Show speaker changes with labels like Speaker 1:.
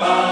Speaker 1: Bye.